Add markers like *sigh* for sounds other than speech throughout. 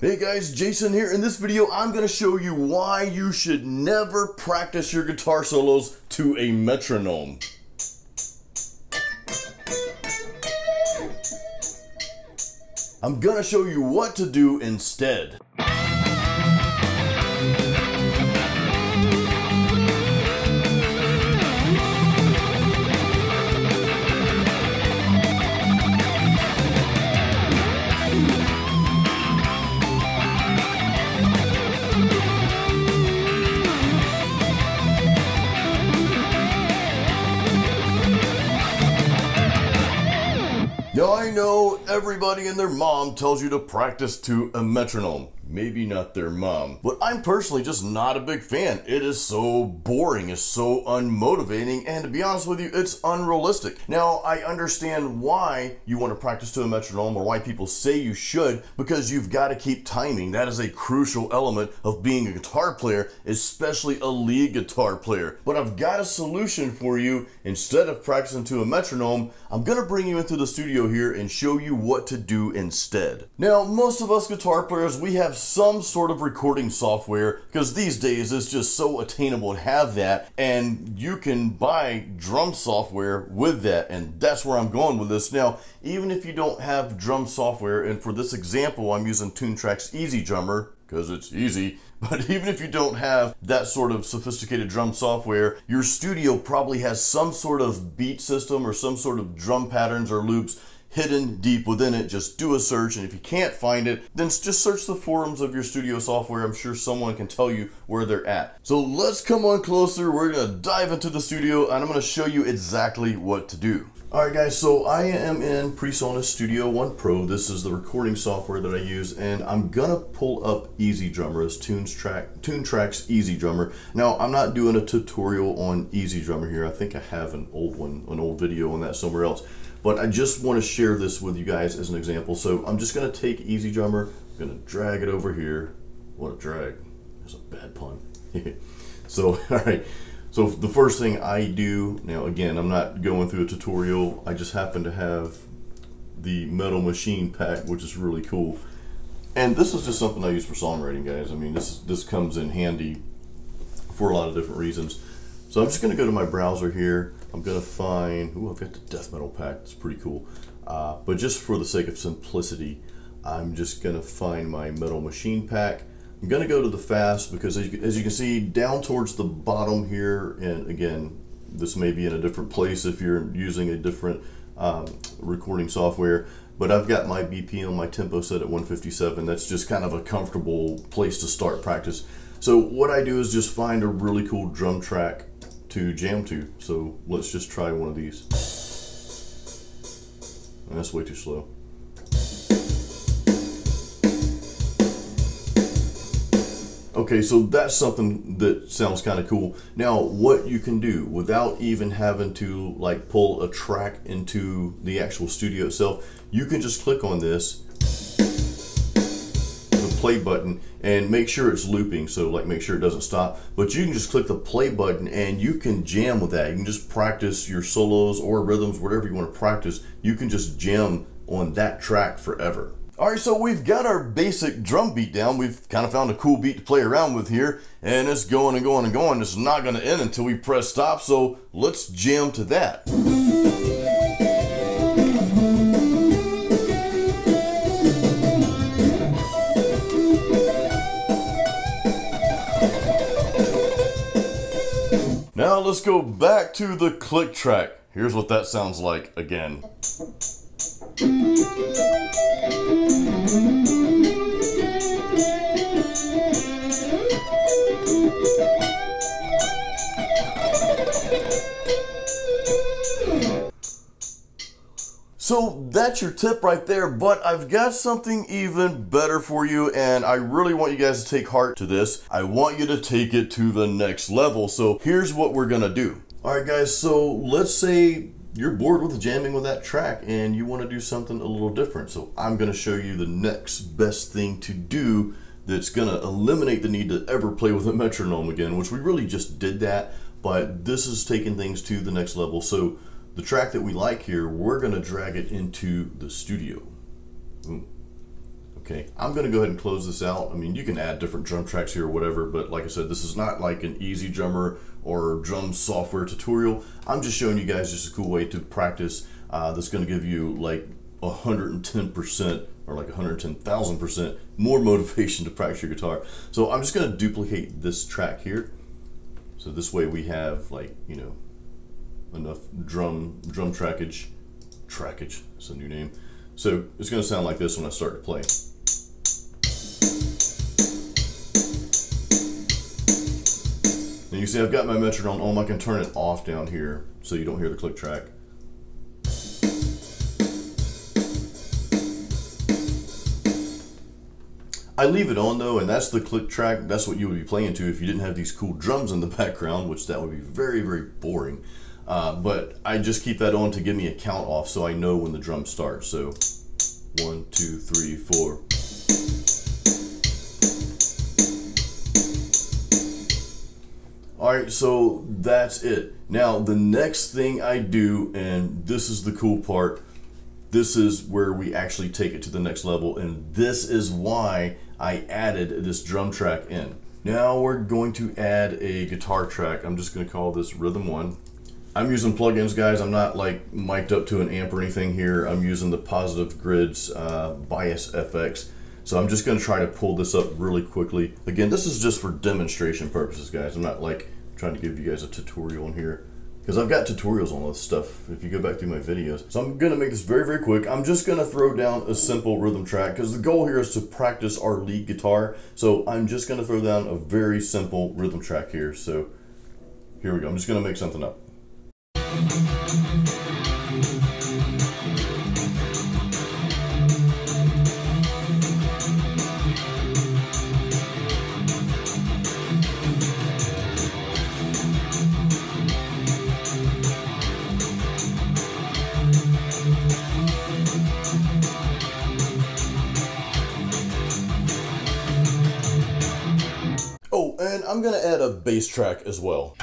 Hey guys, Jason here. In this video, I'm going to show you why you should never practice your guitar solos to a metronome. I'm going to show you what to do instead. I know everybody and their mom tells you to practice to a metronome maybe not their mom. But I'm personally just not a big fan. It is so boring, it's so unmotivating, and to be honest with you, it's unrealistic. Now, I understand why you want to practice to a metronome or why people say you should, because you've got to keep timing. That is a crucial element of being a guitar player, especially a lead guitar player. But I've got a solution for you. Instead of practicing to a metronome, I'm gonna bring you into the studio here and show you what to do instead. Now, most of us guitar players, we have some sort of recording software because these days it's just so attainable to have that and you can buy drum software with that and that's where I'm going with this. Now, even if you don't have drum software and for this example I'm using Toontrack's EZ Drummer because it's easy. *laughs* But even if you don't have that sort of sophisticated drum software, your studio probably has some sort of beat system or some sort of drum patterns or loops hidden deep within it. Just do a search, and if you can't find it, then just search the forums of your studio software. I'm sure someone can tell you where they're at. So let's come on closer. We're gonna dive into the studio, and I'm gonna show you exactly what to do. Alright guys, so I am in PreSonus Studio One Pro. This is the recording software that I use, and I'm gonna pull up EZ-Drummer as Toontrack, Toontrack's EZ-Drummer. Now, I'm not doing a tutorial on EZ Drummer here. I think I have an old one, an old video on that somewhere else. But I just want to share this with you guys as an example. So I'm just going to take EZ Drummer, I'm going to drag it over here. What a drag. That's a bad pun. *laughs* so, *laughs* all right. So the first thing I do, now again, I'm not going through a tutorial. I just happen to have the Metal Machine pack, which is really cool. And this is just something I use for songwriting, guys. I mean, this this comes in handy for a lot of different reasons. So I'm just going to go to my browser here. I'm to find, ooh, I've got the death metal pack. It's pretty cool. Uh, but just for the sake of simplicity, I'm just to find my metal machine pack. I'm to go to the fast because as you, as you can see down towards the bottom here, and again, this may be in a different place if you're using a different um, recording software, but I've got my BPM, my tempo set at 157. That's just kind of a comfortable place to start practice. So what I do is just find a really cool drum track to jam to. So let's just try one of these. That's way too slow. Okay, so that's something that sounds kind of cool. Now, what you can do without even having to like pull a track into the actual studio itself, you can just click on this play button and make sure it's looping so like make sure it doesn't stop but you can just click the play button and you can jam with that you can just practice your solos or rhythms whatever you want to practice you can just jam on that track forever all right, so we've got our basic drum beat down. We've kind of found a cool beat to play around with here, and it's going and going and going. It's not going to end until we press stop, so let's jam to that. Let's go back to the click track. Here's what that sounds like again. So that's your tip right there, but I've got something even better for you and I really want you guys to take heart to this. I want you to take it to the next level. So here's what we're gonna do. All right guys, so let's say you're bored with jamming with that track and you wanna do something a little different. So I'm gonna show you the next best thing to do that's gonna eliminate the need to ever play with a metronome again, which we really just did that, but this is taking things to the next level. So the track that we like here, we're going to drag it into the studio. Okay, I'm gonna go ahead and close this out. I mean, you can add different drum tracks here or whatever, but like I said, this is not like an EZ Drummer or drum software tutorial. I'm just showing you guys just a cool way to practice uh, that's gonna give you like 110% or like 110,000% more *laughs* motivation to practice your guitar. So I'm just gonna duplicate this track here. So this way we have like, you know, enough drum drum trackage, trackage, it's a new name. So it's gonna sound like this when I start to play. And you see I've got my metronome on, I can turn it off down here so you don't hear the click track. I leave it on though, and that's the click track. That's what you would be playing to if you didn't have these cool drums in the *laughs* background, which that would be very, very boring. Uh, but I just keep that on to give me a count off so I know when the drum starts. So one, two, three, four. All right, so that's it. Now, the next thing I do, and this is the cool part, this is where we actually take it to the next level and this is why I added this drum track in. Now we're going to add a guitar track. I'm just going to call this Rhythm 1. I'm using plugins guys. I'm not like mic'd up to an amp or anything here. I'm using the Positive Grids uh, Bias FX. So I'm just going to try to pull this up really quickly. Again, this is just for demonstration purposes guys. I'm not like trying to give you guys a tutorial in here because I've got tutorials on this stuff if you go back through my videos. So I'm going to make this very, very quick. I'm just going to throw down a simple rhythm track because the goal here is to practice our lead guitar. So I'm just going to throw down a very simple rhythm track here. So here we go. I'm just going to make something up. Oh, and I'm to add a bass track as well.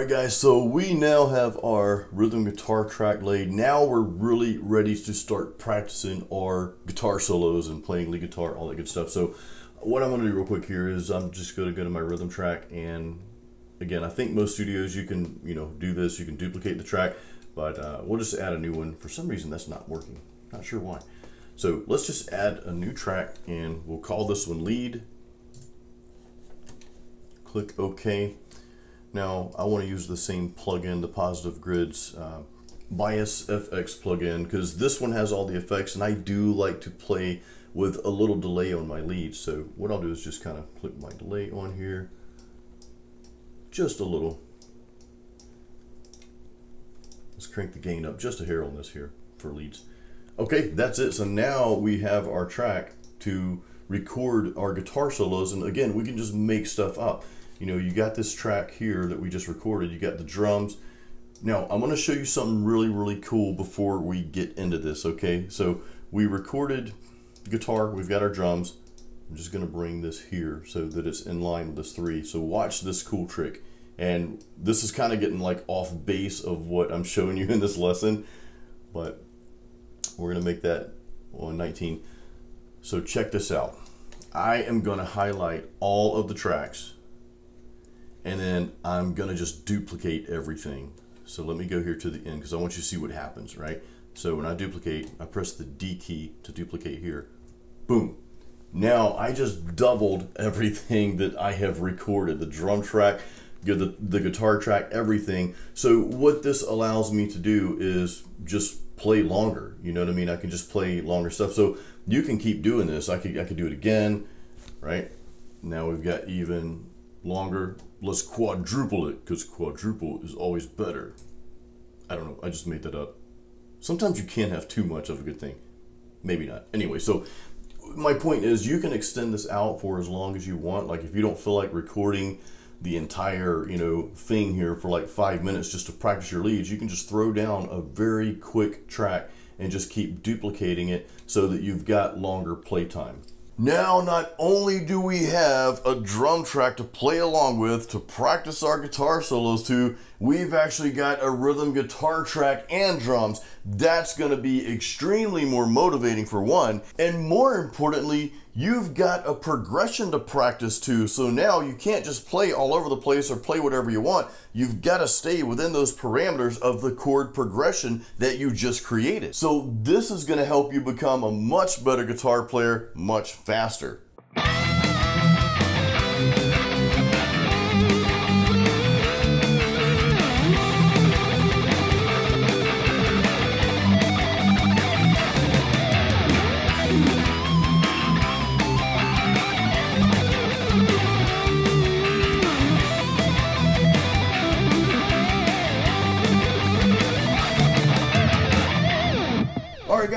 Alright guys, so we now have our rhythm guitar track laid. Now we're really ready to start practicing our guitar solos and playing lead guitar, all that good stuff. So what I'm going to do real quick here is I'm just going to go to my rhythm track and again, I think most studios you can, you know, do this. You can duplicate the track, but uh, we'll just add a new one. For some reason, that's not working. Not sure why. So let's just add a new track and we'll call this one lead. Click OK. Now I want to use the same plugin, the Positive Grids uh, Bias FX plugin, because this one has all the effects and I do like to play with a little delay on my leads. So what I'll do is just kind of click my delay on here just a little. Let's crank the gain up just a hair on this here for leads. Okay, that's it. So now we have our track to record our guitar solos. And again, we can just make stuff up. You know, you got this track here that we just recorded. You got the drums. Now, I'm to show you something really, really cool before we get into this, okay? So we recorded guitar. We've got our drums. I'm just going to bring this here so that it's in line with this three. So watch this cool trick. And this is kind of getting like off base of what I'm showing you *laughs* in this lesson, but we're going to make that on 19. So check this out. I am going to highlight all of the tracks and then I'm to just duplicate everything. So let me go here to the end because I want you to see what happens, right? So when I duplicate, I press the D key to duplicate here. Boom. Now I just doubled *laughs* everything that I have recorded. The drum track, the, the guitar track, everything. So what this allows me to do is just play longer. You know what I mean? I can just play longer stuff. So you can keep doing this. I could, I could do it again, right? Now we've got even longer. Let's quadruple it because quadruple is always better. I don't know. I just made that up. Sometimes you can't have too much of a good thing. Maybe not. Anyway, so my point is you can extend this out for as long as you want. Like if you don't feel like recording the entire you know thing here for like five minutes just to practice your leads, you can just throw down a very quick track and just keep duplicating it so that you've got longer playtime. Now, not only do we have a drum track to play along with to practice our guitar solos to, we've actually got a rhythm guitar track and drums. That's going to be extremely more motivating for one, and more importantly, you've got a progression to practice to. So now you can't just play all over the place or play whatever you want. You've got to stay within those parameters of the chord progression that you just created. So this is going to help you become a much better guitar player much faster.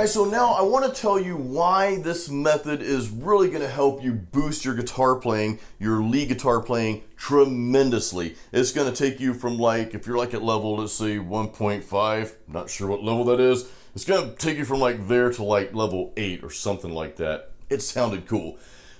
Guys, so now I want to tell you why this method is really going to help you boost your guitar playing, your lead guitar playing tremendously. It's going to take you from like, if you're like at level, let's say 1.5, not sure what level that is, it's going to take you from like there to like level 8 or something like that. It sounded cool.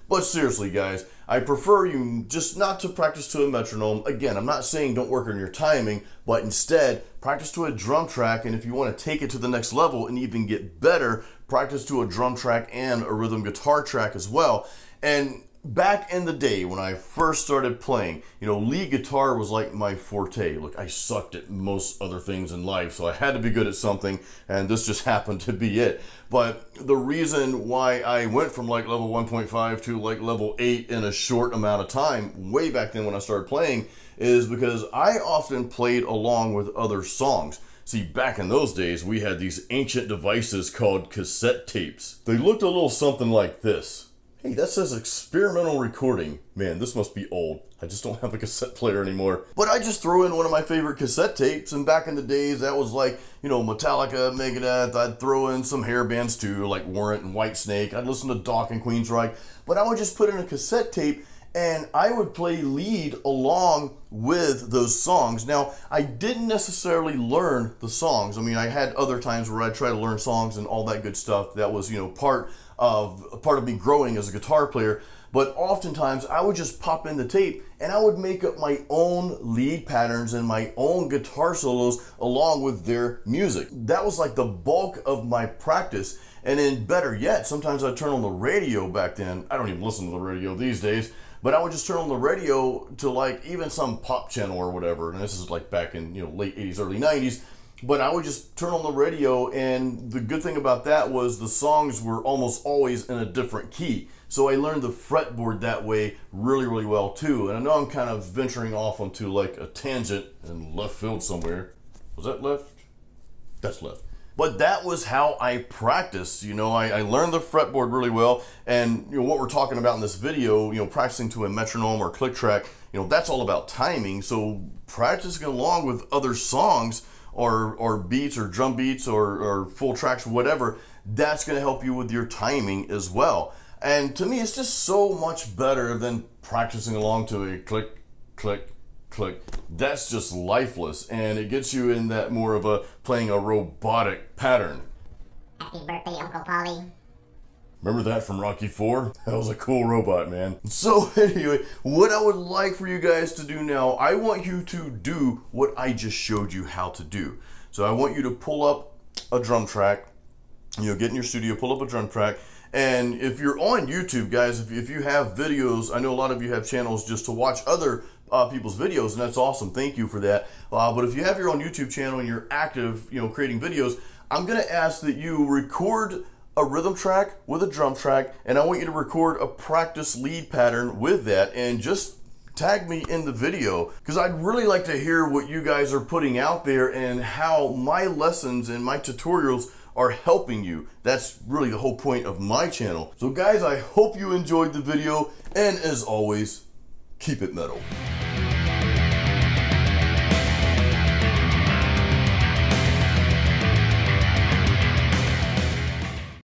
But seriously, guys, I prefer you just not to practice to a metronome. Again, I'm not saying don't work on your timing, but instead practice to a drum track. And if you want to take it to the next level and even get better, practice to a drum track and a rhythm guitar track as well. And back in the day when I first started playing, you know, lead guitar was like my forte. Look, I sucked at most other things in life, so I had to be good at something, and this just *laughs* happened to be it. But the reason why I went from like level 1.5 to like level 8 in a short amount of time, way back then when I started playing, is because I often played along with other songs. See, back in those days, we had these ancient devices called cassette tapes. They looked a little something like this. Hey, that says experimental recording. Man, this must be old. I just don't have a cassette player anymore. But I just threw in one of my favorite cassette tapes, and back in the days, that was like, you know, Metallica, Megadeth. I'd throw in some hair bands too, like Warrant and Whitesnake. I'd listen to Dokken and Queensryche. But I would just put in a cassette tape and I would play lead along with those songs. Now, I didn't necessarily learn the songs. I mean, I had other times where I try to learn songs and all that good stuff. That was, you know, part of part of me growing as a guitar player. But oftentimes I would just pop in the tape and I would make up my own lead patterns and my own guitar solos along with their music. That was like the bulk of my practice. And then better yet, sometimes I'd turn on the radio back then. I don't even listen to the radio these days, but I would just turn on the radio to like even some pop channel or whatever. And this is like back in, you know, late 80s, early 90s but I would just turn on the radio, and the good thing about that was the songs were almost always in a different key. So I learned the fretboard that way really, really well too. And I know I'm kind of venturing off onto like a tangent in left field somewhere. Was that left? That's left. But that was how I practiced. You know, I, I learned the fretboard really well. And you know what we're talking about in this video, you know, practicing to a metronome or click track, you know, that's all about timing. So practicing along with other songs or, or beats or drum beats or, or full tracks, whatever, that's going to help you with your timing as well. And to me, it's just so much better than practicing along to a click, click, click. That's just lifeless, and it gets you in that more of a playing a robotic pattern. Happy birthday, Uncle Paulie. Remember that from Rocky 4? *laughs* That was a cool robot, man. So *laughs* anyway, what I would like for you guys to do now, I want you to do what I just showed you how to do. So I want you to pull up a drum track, you know, get in your studio, pull up a drum track, and if you're on YouTube, guys, if, if you have videos, I know a lot of you have channels just to watch other uh, people's videos, and that's awesome. Thank you for that. Uh, but if you have your own YouTube channel and you're active, you know, creating videos, I'm to ask that you record a rhythm track with a drum track, and I want you to record a practice lead pattern with that and just tag me in the video because I'd really like to hear what you guys are putting out there and how my lessons and my tutorials are helping you. That's really the whole point of my channel. So guys, I hope you enjoyed the video and as always, keep it metal.